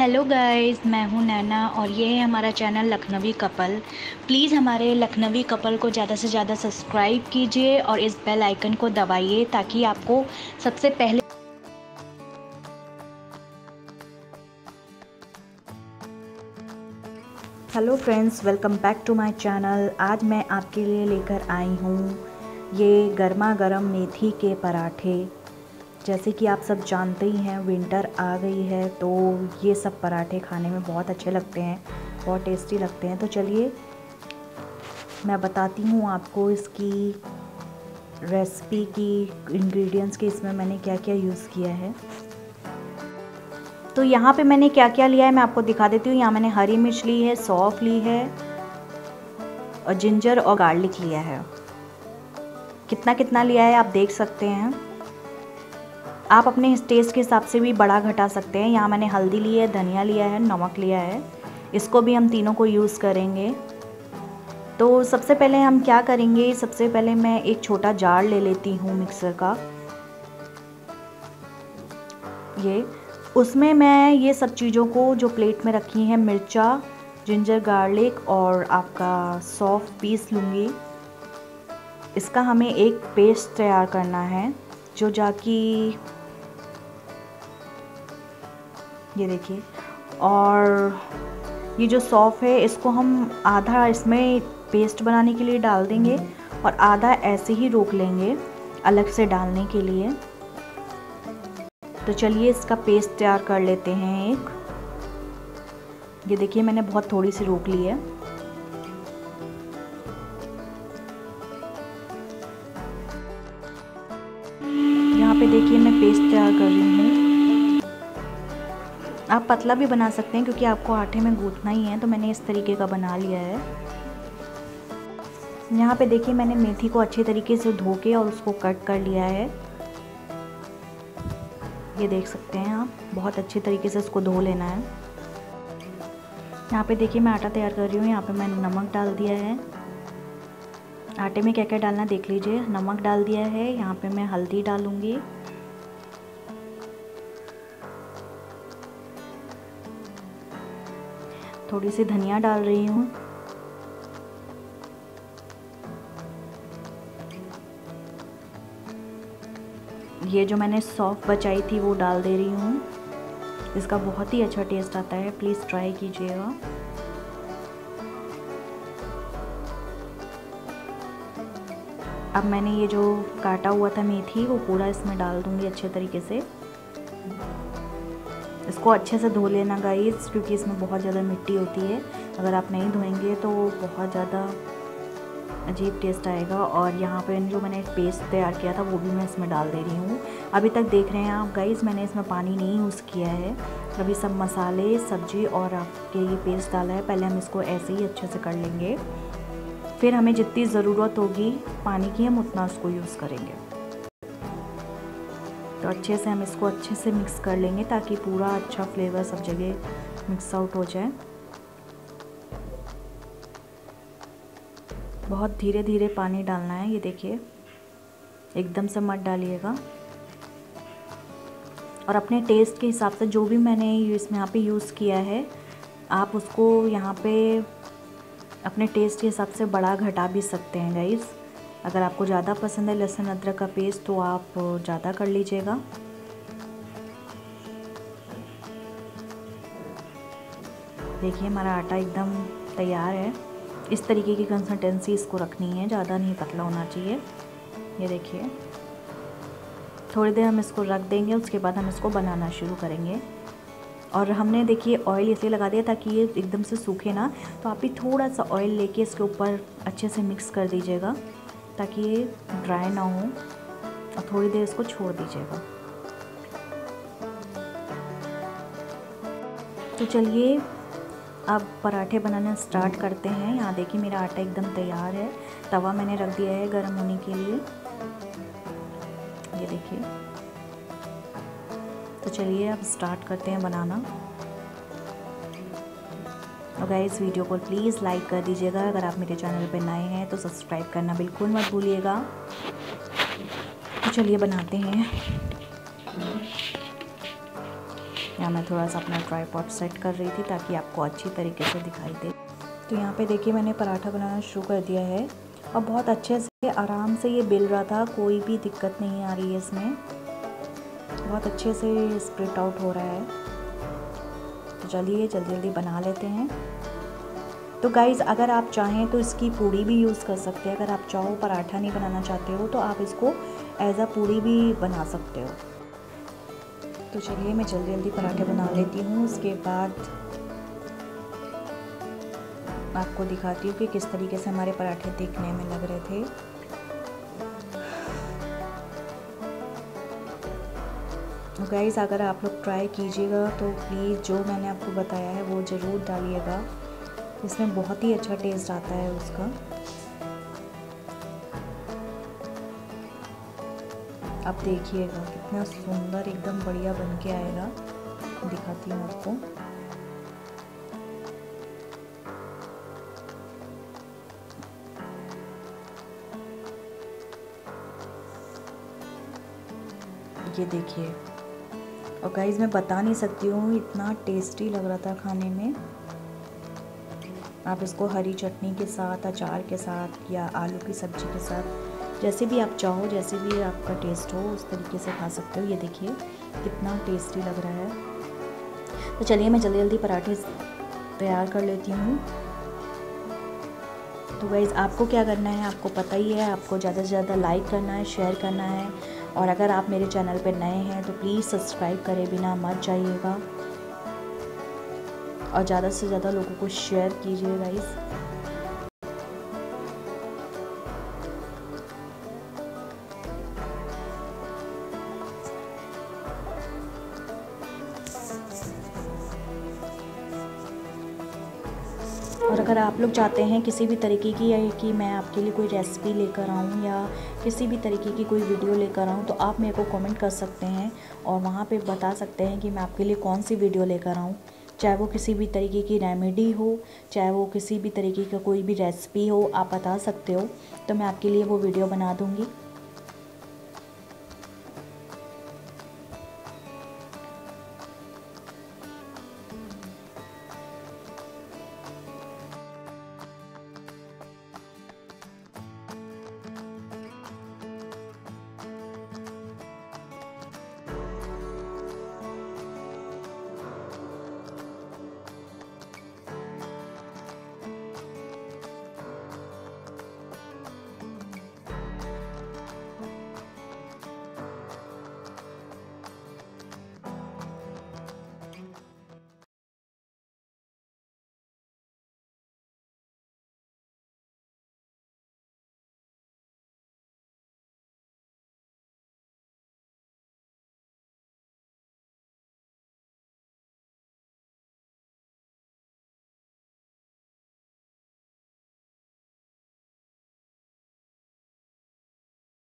Hello guys मैं हूँ नैना और ये है हमारा चैनल लखनवी कपल। प्लीज़ हमारे लखनवी कपल को ज़्यादा से ज़्यादा सब्सक्राइब कीजिए और इस बेल आइकन को दबाइए ताकि आपको सबसे पहले hello friends welcome back to my channel आज मैं आपके लिए लेकर आई हूँ ये गर्मा गर्म मेथी के पराठे। जैसे कि आप सब जानते ही हैं विंटर आ गई है तो ये सब पराठे खाने में बहुत अच्छे लगते हैं, बहुत टेस्टी लगते हैं। तो चलिए, मैं बताती हूँ आपको इसकी रेसिपी की इंग्रेडिएंट्स के इसमें मैंने क्या क्या यूज़ किया है। तो यहाँ पे मैंने क्या क्या लिया है, मैं आपको दिखा देती हूँ। यहाँ मैंने हरी मिर्च ली है, सौफ ली है, और जिंजर और गार्लिक लिया है। कितना कितना लिया है आप देख सकते हैं। आप अपने टेस्ट के हिसाब से भी बड़ा घटा सकते हैं। यहाँ मैंने हल्दी ली है, धनिया लिया है, नमक लिया है। इसको भी हम तीनों को यूज़ करेंगे। तो सबसे पहले हम क्या करेंगे? सबसे पहले मैं एक छोटा जार ले लेती हूँ मिक्सर का। ये, उसमें मैं ये सब चीज़ों को जो प्लेट में रखी हैं, मिर्चा जिंजर गार्लिक और आपका सॉफ्ट पीस लूँगी। इसका हमें एक पेस्ट तैयार करना है, जो जाकि ये देखिए। और ये जो सौफ़ है, इसको हम आधा इसमें पेस्ट बनाने के लिए डाल देंगे और आधा ऐसे ही रोक लेंगे अलग से डालने के लिए। तो चलिए इसका पेस्ट तैयार कर लेते हैं एक। ये देखिए, मैंने बहुत थोड़ी सी रोक ली है। यहाँ पे देखिए, मैं पेस्ट तैयार कर रही हूँ। आप पतला भी बना सकते हैं क्योंकि आपको आटे में गूँथना ही है तो मैंने इस तरीके का बना लिया है। यहाँ पे देखिए मैंने मेथी को अच्छे तरीके से धो के और उसको कट कर लिया है। ये देख सकते हैं आप, बहुत अच्छे तरीके से इसको धो लेना है। यहाँ पे देखिए मैं आटा तैयार कर रही हूँ, यहाँ पे मैंने नमक डाल दिया है। आटे में क्या क्या डालना देख लीजिए, नमक डाल दिया है, यहाँ पे मैं हल्दी डालूँगी। थोड़ी सी धनिया डाल रही हूँ। ये जो मैंने सॉफ्ट बचाई थी वो डाल दे रही हूँ। इसका बहुत ही अच्छा टेस्ट आता है प्लीज़ ट्राई कीजिएगा। अब मैंने ये जो काटा हुआ था मेथी, वो पूरा इसमें डाल दूँगी अच्छे तरीके से। इसको अच्छे से धो लेना गाइस क्योंकि इसमें बहुत ज़्यादा मिट्टी होती है। अगर आप नहीं धोएँगे तो बहुत ज़्यादा अजीब टेस्ट आएगा। और यहाँ पर जो मैंने पेस्ट तैयार किया था, वो भी मैं इसमें डाल दे रही हूँ। अभी तक देख रहे हैं आप गाइस मैंने इसमें पानी नहीं यूज़ किया है। अभी सब मसाले, सब्ज़ी और आपके ये पेस्ट डाला है। पहले हम इसको ऐसे ही अच्छे से कर लेंगे। फिर हमें जितनी ज़रूरत होगी, पानी की, हम उतना उसको यूज़ करेंगे। तो अच्छे से हम इसको अच्छे से मिक्स कर लेंगे ताकि पूरा अच्छा फ्लेवर सब जगह मिक्स आउट हो जाए। बहुत धीरे धीरे पानी डालना है, ये देखिए। एकदम से मत डालिएगा। और अपने टेस्ट के हिसाब से जो भी मैंने इसमें यहाँ पे यूज़ किया है, आप उसको यहाँ पे अपने टेस्ट के हिसाब से बड़ा घटा भी सकते हैं गाइज़ अगर आपको ज़्यादा पसंद है लहसुन अदरक का पेस्ट तो आप ज़्यादा कर लीजिएगा। देखिए, हमारा आटा एकदम तैयार है। इस तरीके की कंसिस्टेंसी इसको रखनी है, ज़्यादा नहीं पतला होना चाहिए। ये देखिए, थोड़ी देर हम इसको रख देंगे, उसके बाद हम इसको बनाना शुरू करेंगे। और हमने देखिए ऑयल इसलिए लगा दिया ताकि ये एकदम से सूखे ना। तो आप भी थोड़ा सा ऑयल लेके इसके ऊपर अच्छे से मिक्स कर दीजिएगा। ताकि ये ड्राई ना हो और थोड़ी देर इसको छोड़ दीजिएगा। तो चलिए, अब पराठे बनाना स्टार्ट करते हैं। यहाँ देखिए मेरा आटा एकदम तैयार है। तवा मैंने रख दिया है गर्म होने के लिए। ये देखिए। तो चलिए, अब स्टार्ट करते हैं बनाना। और इस वीडियो को प्लीज़ लाइक कर दीजिएगा। अगर आप मेरे चैनल पर नए हैं तो सब्सक्राइब करना बिल्कुल मत भूलिएगा। तो चलिए बनाते हैं। यहाँ मैं थोड़ा सा अपना ट्राईपॉड सेट कर रही थी ताकि आपको अच्छी तरीके से दिखाई दे। तो यहाँ पे देखिए मैंने पराठा बनाना शुरू कर दिया है। और बहुत अच्छे से, आराम से ये बिल रहा था। कोई भी दिक्कत नहीं आ रही है इसमें। बहुत अच्छे से स्प्रिट आउट हो रहा है। चलिए जल्दी जल्दी बना लेते हैं। तो गाइज़ अगर आप चाहें तो इसकी पूड़ी भी यूज़ कर सकते हैं। अगर आप चाहो पराठा नहीं बनाना चाहते हो तो आप इसको एज आ पूड़ी भी बना सकते हो। तो चलिए मैं जल्दी जल्दी पराठे बना लेती हूँ। उसके बाद आपको दिखाती हूँ कि किस तरीके से हमारे पराठे देखने में लग रहे थे। गाइस अगर आप लोग ट्राई कीजिएगा तो प्लीज़ जो मैंने आपको बताया है, वो ज़रूर डालिएगा। इसमें बहुत ही अच्छा टेस्ट आता है उसका। आप देखिएगा, कितना सुंदर, एकदम बढ़िया बन के आएगा। दिखाती हूँ आपको। ये देखिए। और गाइज़ मैं बता नहीं सकती हूँ, इतना टेस्टी लग रहा था खाने में। आप इसको हरी चटनी के साथ, अचार के साथ या आलू की सब्ज़ी के साथ, जैसे भी आप चाहो, जैसे भी आपका टेस्ट हो, उस तरीके से खा सकते हो। ये देखिए, कितना टेस्टी लग रहा है। तो चलिए, मैं जल्दी जल्दी पराठे तैयार कर लेती हूँ। तो गाइज़ आपको क्या करना है? आपको पता ही है, आपको ज़्यादा से ज़्यादा लाइक करना है शेयर करना है। और अगर आप मेरे चैनल पर नए हैं तो प्लीज़ सब्सक्राइब करें बिना मत जाइएगा। और ज़्यादा से ज़्यादा लोगों को शेयर कीजिए गाइस अगर आप लोग चाहते हैं किसी भी तरीके की, या कि मैं आपके लिए कोई रेसिपी लेकर आऊँ, या किसी भी तरीके की कोई वीडियो लेकर आऊँ तो आप मेरे को कमेंट कर सकते हैं और वहाँ पे बता सकते हैं कि मैं आपके लिए कौन सी वीडियो लेकर आऊँ। चाहे वो किसी भी तरीके की रेमेडी हो, चाहे वो किसी भी तरीके का कोई भी रेसिपी हो, आप बता सकते हो। तो मैं आपके लिए वो वीडियो बना दूँगी।